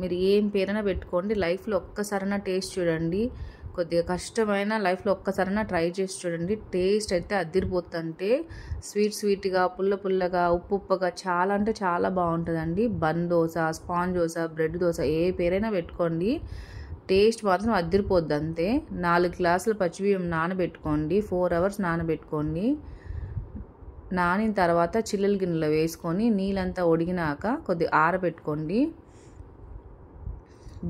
మీరు ఏం పేరైనా పెట్టుకోండి. లైఫ్లో ఒక్కసారైనా టేస్ట్ చూడండి. కొద్దిగా కష్టమైన లైఫ్లో ఒక్కసారైనా ట్రై చేసి చూడండి. టేస్ట్ అయితే అదిరిపోతుందంటే స్వీట్ స్వీట్గా పుల్ల పుల్లగా ఉప్పు ఉప్పగా చాలా అంటే చాలా బాగుంటుందండి. Bun dosa sponge dosa bread dosa ఏ పేరైనా పెట్టుకోండి. టేస్ట్ మాత్రం అదిరిపోద్ది అంతే. నాలుగు గ్లాసులు పచ్చిబియ్యం నానబెట్టుకోండి. Four hours నానబెట్టుకోండి. నానిన తర్వాత చిల్లల గిన్నెలో వేసుకొని నీళ్ళంతా ఒడిగినాక కొద్దిగా ఆరబెట్టుకోండి.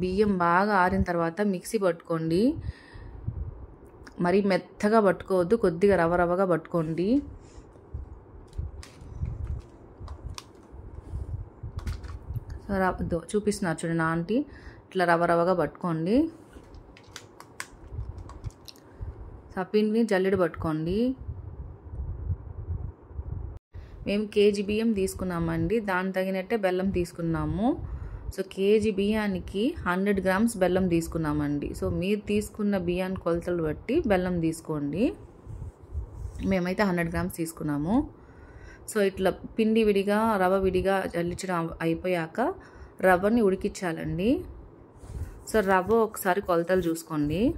బియ్యం బాగా ఆరిన తర్వాత మిక్సీ పట్టుకోండి. మరీ మెత్తగా పట్టుకోవద్దు కొద్దిగా రవ రవగా పట్టుకోండి. చూపిస్తున్నారు చూడండి ఆంటీ. ఇట్లా రవ రవగా పట్టుకోండి. సప్పిండిని జల్లెడ పట్టుకోండి. మేము కేజీ బియ్యం తీసుకున్నామండి. దాని తగినట్టే బెల్లం తీసుకున్నాము. సో కేజీ బియ్యానికి హండ్రెడ్ గ్రామ్స్ బెల్లం తీసుకున్నామండి. సో మీరు తీసుకున్న బియ్యాన్ని కొలతలు బట్టి బెల్లం తీసుకోండి. మేమైతే హండ్రెడ్ గ్రామ్స్ తీసుకున్నాము. సో ఇట్లా పిండి విడిగా రవ్వ విడిగా చల్లించడం అయిపోయాక రవ్వని ఉడికించాలండి. సో రవ్వ ఒకసారి కొలతలు చూసుకోండి.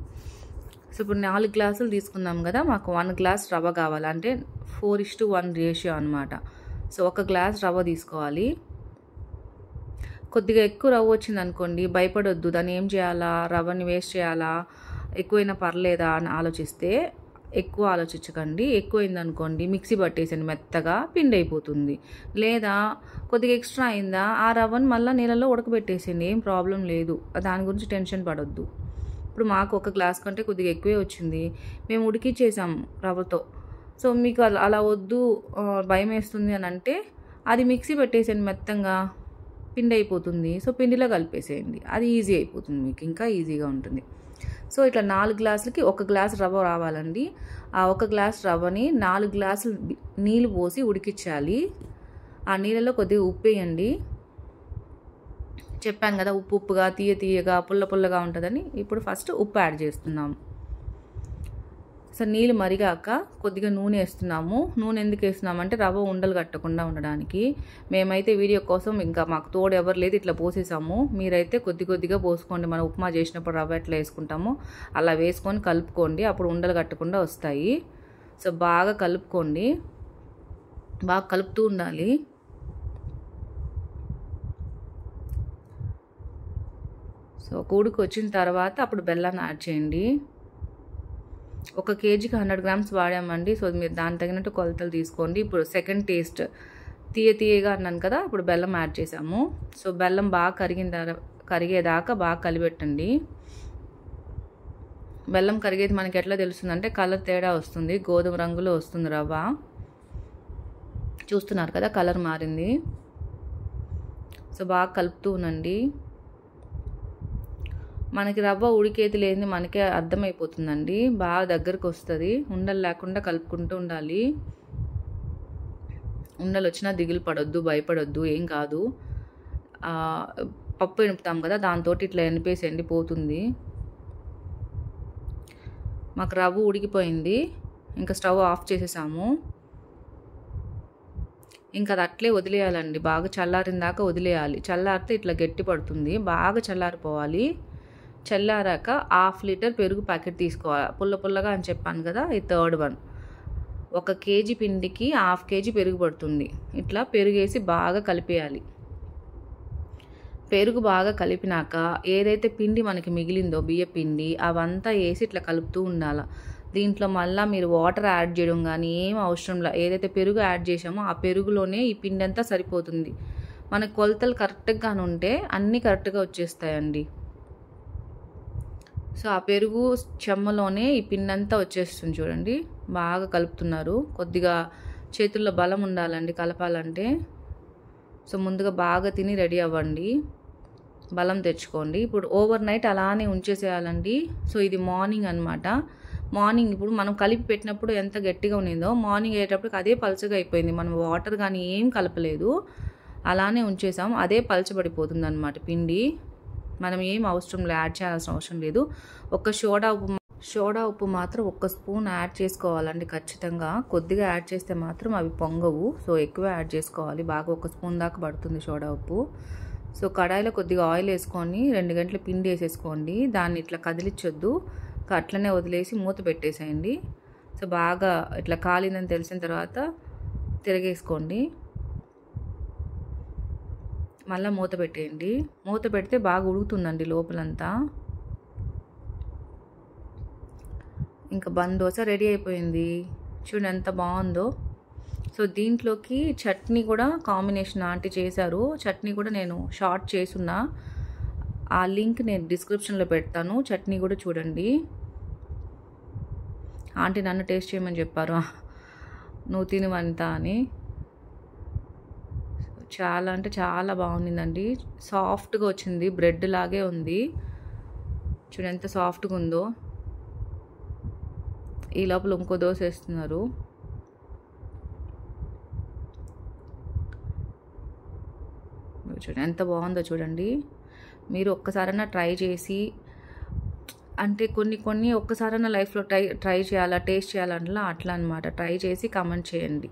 సో ఇప్పుడు నాలుగు గ్లాసులు తీసుకున్నాం కదా మాకు వన్ గ్లాస్ రవ్వ కావాలి. అంటే four is to one ratio అనమాట సో ఒక గ్లాస్ రవ్వ తీసుకోవాలి. కొద్దిగా ఎక్కువ రవ్వ వచ్చింది అనుకోండి భయపడొద్దు. దాన్ని ఏం చేయాలా? రవ్వని వేస్ట్ చేయాలా? ఎక్కువైనా పర్లేదా అని ఆలోచిస్తే ఎక్కువ ఆలోచించకండి. ఎక్కువైంది అనుకోండి మిక్సీ పట్టేసండి మెత్తగా పిండి అయిపోతుంది లేదా కొద్దిగా ఎక్స్ట్రా అయిందా ఆ రవ్వని మళ్ళీ నీళ్ళలో ఉడకబెట్టేసేయండి. ఏం ప్రాబ్లం లేదు. దాని గురించి టెన్షన్ పడొద్దు. ఇప్పుడు మాకు ఒక గ్లాస్ కంటే కొద్దిగా ఎక్కువే వచ్చింది. మేము ఉడికిచ్చేసాం రవ్వతో. సో మీకు అలా అలా వద్దు భయం వేస్తుంది అని అంటే అది మిక్సీ పెట్టేసాను మెత్తంగా. పిండి అయిపోతుంది సో పిండిలో కలిపేసేయండి. అది ఈజీ అయిపోతుంది మీకు. ఇంకా ఈజీగా ఉంటుంది. సో ఇట్లా నాలుగు గ్లాసులకి ఒక గ్లాస్ రవ్వ రావాలండి. ఆ ఒక గ్లాస్ రవ్వని నాలుగు గ్లాసులు నీళ్ళు పోసి ఉడికించాలి. ఆ నీళ్ళలో కొద్దిగా ఉప్పు వేయండి. చెప్పాను కదా ఉప్పు ఉప్పుగా తీయ తీయగా పుల్ల పుల్లగా ఉంటుందని. ఇప్పుడు ఫస్ట్ ఉప్పు యాడ్ చేస్తున్నాం సో నీళ్ళు మరిగాక కొద్దిగా నూనె వేస్తున్నాము. నూనె ఎందుకు వేస్తున్నామంటే రవ్వ ఉండలు కట్టకుండా ఉండడానికి. మేమైతే వీడియో కోసం ఇంకా మాకు తోడు ఎవరు లేదు ఇట్లా పోసేసాము. మీరైతే కొద్ది కొద్దిగా పోసుకోండి. మనం ఉప్మా చేసినప్పుడు రవ్వ ఎట్లా వేసుకుంటామో అలా వేసుకొని కలుపుకోండి. అప్పుడు ఉండలు కట్టకుండా వస్తాయి. సో బాగా కలుపుకోండి. బాగా కలుపుతూ ఉండాలి. సో కూడుకు వచ్చిన తర్వాత అప్పుడు బెల్లాన్ని యాడ్ చేయండి. ఒక కేజీకి హండ్రెడ్ గ్రామ్స్ వాడామండి. సో మీరు దాని తగినట్టు కొలతలు తీసుకోండి. ఇప్పుడు సెకండ్ టేస్ట్ తీయ తీయగా అన్నాను కదా ఇప్పుడు బెల్లం యాడ్ చేసాము సో బెల్లం బాగా కరిగిన కరిగేదాకా బాగా కలిపెట్టండి. బెల్లం కరిగేది మనకి ఎట్లా తెలుస్తుందంటే కలర్ తేడా వస్తుంది గోధుమ రంగులో వస్తుంది రవ్వ. చూస్తున్నారు కదా కలర్ మారింది. సో బాగా కలుపుతూ ఉండండి. మనకి రవ్వ ఉడికేది లేని మనకే అర్థమైపోతుందండి. బాగా దగ్గరకు వస్తుంది. ఉండలు లేకుండా కలుపుకుంటూ ఉండాలి. ఉండలు వచ్చినా దిగులు పడొద్దు భయపడొద్దు ఏం కాదు. పప్పు ఎనుపుతాం కదా దాంతో ఇట్లా ఎనిపేసి ఎండిపోతుంది మాకు రవ్వ ఉడికిపోయింది. ఇంకా స్టవ్ ఆఫ్ చేసేసాము. ఇంకా అది అట్లే వదిలేయాలండి. బాగా చల్లారిన దాకా వదిలేయాలి. చల్లారితే ఇట్లా గట్టి పడుతుంది. బాగా చల్లారిపోవాలి. చల్లారాక హాఫ్ లీటర్ పెరుగు ప్యాకెట్ తీసుకోవాలి. పుల్ల పుల్లగా అని చెప్పాను కదా ఈ థర్డ్ వన్. ఒక కేజీ పిండికి హాఫ్ కేజీ పెరుగు పడుతుంది. ఇట్లా పెరుగేసి బాగా కలిపేయాలి. పెరుగు బాగా కలిపినాక ఏదైతే పిండి మనకి మిగిలిందో బియ్య పిండి అవంతా వేసి ఇట్లా కలుపుతూ ఉండాలి. దీంట్లో మళ్ళీ మీరు వాటర్ యాడ్ చేయడం కానీ ఏం అవసరం లేదు ఏదైతే పెరుగు యాడ్ చేసామో ఆ పెరుగులోనే ఈ పిండి అంతా సరిపోతుంది. మన కొలతలు కరెక్ట్గా ఉంటే అన్నీ కరెక్ట్గా వచ్చేస్తాయండి. సో ఆ పెరుగు చెమ్మలోనే ఈ పిండంతా వచ్చేస్తుంది చూడండి. బాగా కలుపుతున్నారు. కొద్దిగా చేతుల్లో బలం ఉండాలండి కలపాలంటే. సో ముందుగా బాగా తిని రెడీ అవ్వండి. బలం తెచ్చుకోండి. ఇప్పుడు ఓవర్ నైట్ అలానే ఉంచేసేయాలండి. సో ఇది మార్నింగ్ అనమాట మార్నింగ్ ఇప్పుడు మనం కలిపి పెట్టినప్పుడు ఎంత గట్టిగా ఉన్నిందో మార్నింగ్ అయ్యేటప్పటికి అదే పలచగా అయిపోయింది. మనం వాటర్ కానీ ఏం కలపలేదు. అలానే ఉంచేసాం అదే పలచబడిపోతుంది అనమాట పిండి. మనం ఏం అవసరం లేదు యాడ్ చేయాల్సిన అవసరం లేదు. ఒక సోడా ఉప్పు సోడా ఉప్పు మాత్రం ఒక్క స్పూన్ యాడ్ చేసుకోవాలండి ఖచ్చితంగా. కొద్దిగా యాడ్ చేస్తే మాత్రం అవి పొంగవు. సో ఎక్కువ యాడ్ చేసుకోవాలి. బాగా ఒక స్పూన్ దాకా పడుతుంది సోడా ఉప్పు. సో కడాయిలో కొద్దిగా ఆయిల్ వేసుకొని రెండు గంటల పిండి వేసేసుకోండి. దాన్ని ఇట్లా కదిలించొద్దు. అట్లనే వదిలేసి మూత పెట్టేసేయండి. సో బాగా ఇట్లా కాలిందని తెలిసిన తర్వాత తిరగేసుకోండి. మళ్ళీ మూత పెట్టేయండి. మూత పెడితే బాగా ఉడుకుతుందండి లోపలంతా. ఇంకా బంద్ దోశ రెడీ అయిపోయింది. చూడండి ఎంత బాగుందో. సో దీంట్లోకి చట్నీ కూడా కాంబినేషన్ ఆంటీ చేశారు. చట్నీ కూడా నేను షార్ట్ చేసున్నా. ఆ లింక్ నేను డిస్క్రిప్షన్లో పెడతాను. చట్నీ కూడా చూడండి. ఆంటీ నన్ను టేస్ట్ చేయమని చెప్పారు. నువ్వు తినవంతా అని. చాలా అంటే చాలా బాగుండిందండి. సాఫ్ట్గా వచ్చింది. బ్రెడ్ లాగే ఉంది. చూడండి ఎంత సాఫ్ట్గా ఉందో. ఈ లోపల ఇంకో దోశ వేస్తున్నారు. చూడండి ఎంత బాగుందో చూడండి. మీరు ఒక్కసారైనా ట్రై చేసి అంటే కొన్ని కొన్ని ఒక్కసారైనా లైఫ్లో ట్రై ట్రై చేయాలా టేస్ట్ చేయాలంటే అట్లా అనమాట ట్రై చేసి కమెంట్ చేయండి.